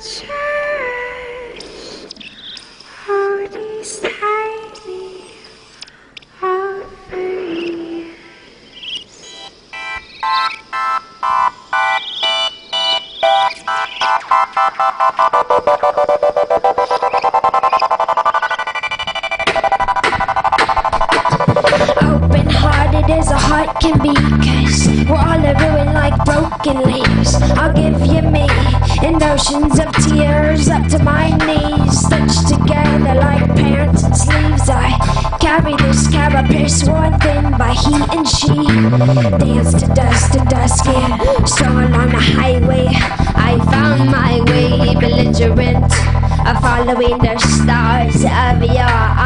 Open-hearted as a heart can be Cause we're all a ruin like broken leaves. I'll give oceans of tears Up to my knees Stitched together like parents and sleeves. I carry this carapace worn thin by he and she Dance to dust to dusk here Strung on the highway. I found my way belligerent. Following the stars of your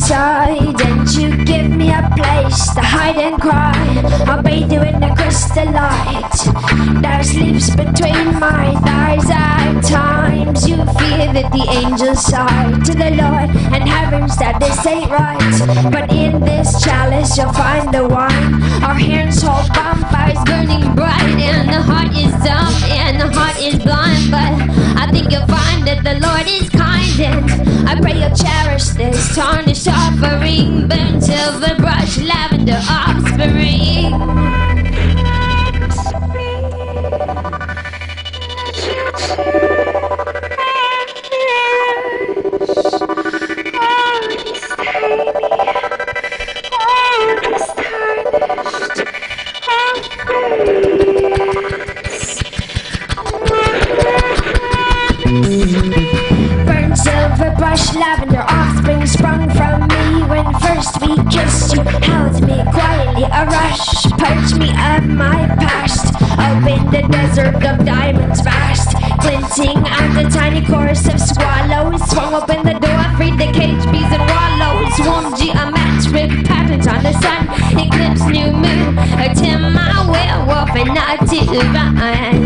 inside and you give me a place to hide and cry, I'll bathe you in the crystal light that sleeps between my thighs. At times you fear that the angels sigh to the Lord and heavens that this ain't right. But in this chalice you'll find the wine. Our hands hold bonfires burning bright, and the heart is dumb and the heart is blind. But I think you'll find that the Lord is kind, and I pray you'll cherish this tarnished offering, burnt silver brush, lavender offspring. Brush, lavender offspring sprung from me when first we kissed. You held me quietly, a rush purged me of my past. Opened the desert of diamonds vast, glinting on the tiny chorus of swallows. Swung open the door, freed the cage bees and wallows. Warm geometric patterns on the sun, eclipse new moon. A Tim, my werewolf, and not divine.